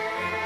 you